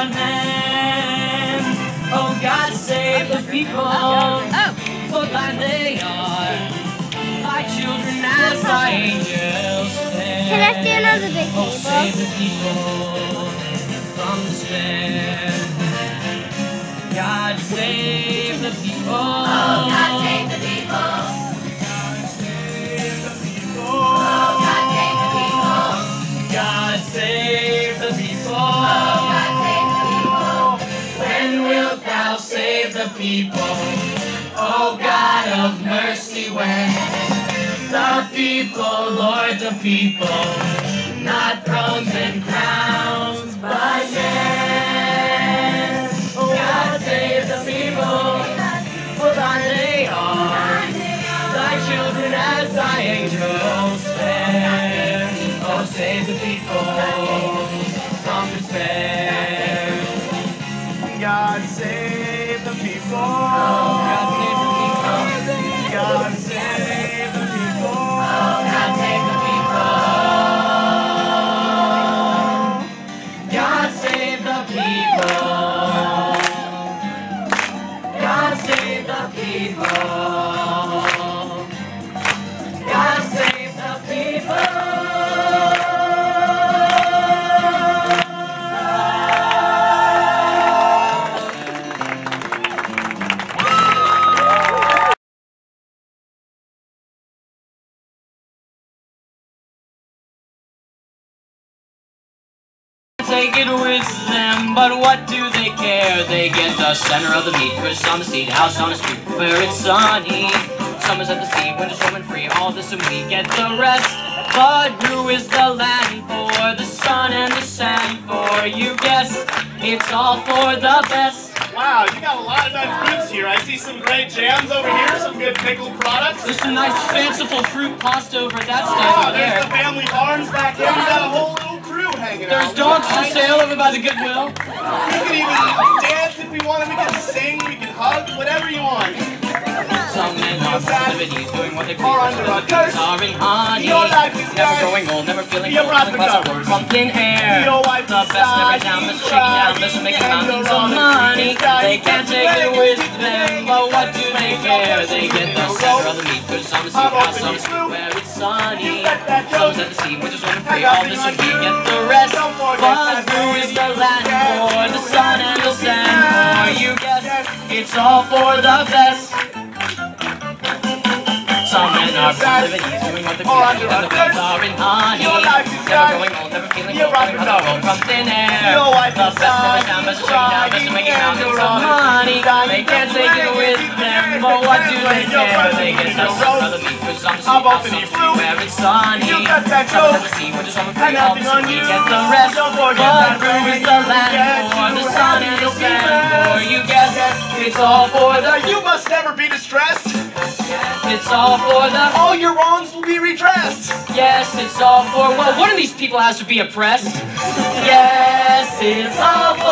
our land. Oh God, save the people. For thine they are. Thy children as thy angels. Can I stand on the big Oh, save the people from despair. God save the people. Oh, God save the people. The people? Oh God of mercy, when the people, Lord, the people, not thrones and crowns, but men. Oh God save the people, for thine they are. Thy children as thy angels stand. Oh, save the people God save Take it with them, but what do they care? They get the center of the meat, British on the seat, house on the street, where it's sunny. Summers at the sea, winter's and free, all this and we get the rest. But who is the land for, the sun and the sand for? You guess, it's all for the best. Wow, you got a lot of nice fruits here. I see some great jams over here, some good pickled products. There's some nice fanciful fruit pasta over at that stand there's there. the family barns back there. We got a whole hanging There's out. dogs for sale over by the Goodwill. We can even dance if we want. We can sing. We can hug. Whatever you want. Some men are activities doing what they. Or under a curse. are in honey. Your life is Never dark. growing old, never feeling a old. But some pumpkin air. Your wife The best never dying, down, best shaking down, crying, making mountains you're of money. They can't take it with them, but what do they care? They get the center of the meat, cause some is sea, How some is where it's sunny. Some's at the sea, winter's warm and I free, all this and we get the rest. But who is the land for, the sun and the sand for? You guess, it's all for the best. Are living easy, doing what please, under and the birds are in honey. Your life is Never growing old, never feeling old, right with out those. from thin air. Your wife The is best never dying, down, best shaking down, best crying, making mountains of on money. They can't take it with them, but oh, what do they care? They get the sun for the meat, cause I'm the sea, the house, fruit? where it's sunny. You got that Some joke? at the sea, winter's warm and And free, all nothing this on and we you. get the rest. But who is the land for, you the sun and the sand people. for? You guess, it's all for the You must never be. It's all for the All your wrongs will be redressed. Yes, it's all for well, one of these people has to be oppressed. Yes, it's all for.